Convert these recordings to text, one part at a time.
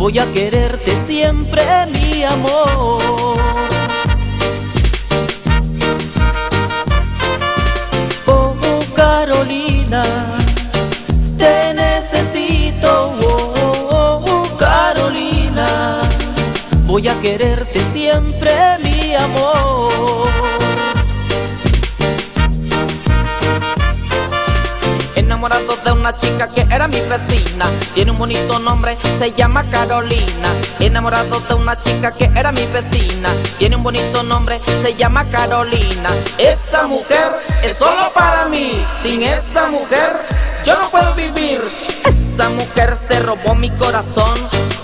Voy a quererte siempre, mi amor. Oh, Carolina, te necesito. Oh, oh, Carolina, voy a quererte siempre, mi amor. Enamorado de una chica que era mi vecina. Tiene un bonito nombre, se llama Carolina. Enamorado de una chica que era mi vecina. Tiene un bonito nombre, se llama Carolina. Esa mujer es solo para mí. Sin esa mujer yo no puedo vivir. Esa mujer se robó mi corazón.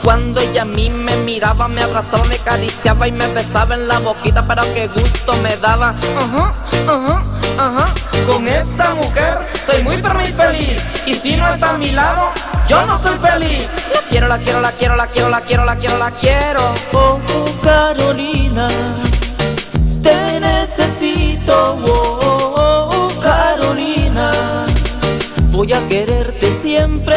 Cuando ella a mí me miraba, me abrazaba, me acariciaba y me besaba en la boquita, pero qué gusto me daba. Ajá, ajá, ajá. Con esa mujer soy muy pero feliz. Y si no está a mi lado, yo no soy feliz. La quiero, la quiero, la quiero, la quiero, la quiero, la quiero, la quiero. Oh, Carolina, te necesito. Oh, oh, Carolina, voy a quererte siempre,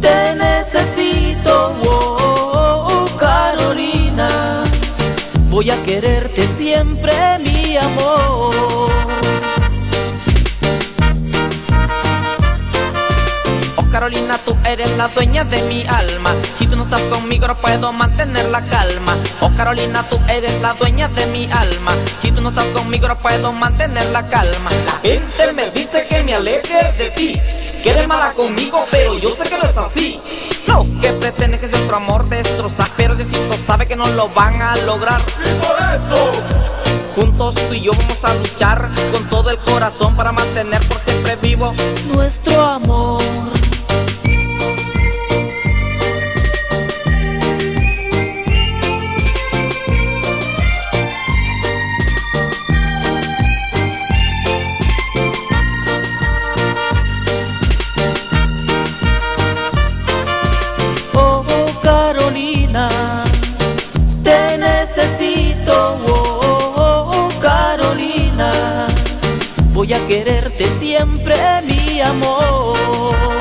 Te necesito. Oh, Carolina, voy a quererte siempre, mi amor. Oh Carolina, tú eres la dueña de mi alma. Si tú no estás conmigo, no puedo mantener la calma. Oh Carolina, tú eres la dueña de mi alma. Si tú no estás conmigo, no puedo mantener la calma. La gente me dice que me aleje de ti. Que eres mala conmigo, pero yo sé que no es así. Lo que pretenden es nuestro amor destrozar, pero Diosito sabe que no lo van a lograr. Y por eso Juntos tú y yo vamos a luchar con todo el corazón para mantener por siempre vivo nuestro amor. Voy a quererte siempre, mi amor.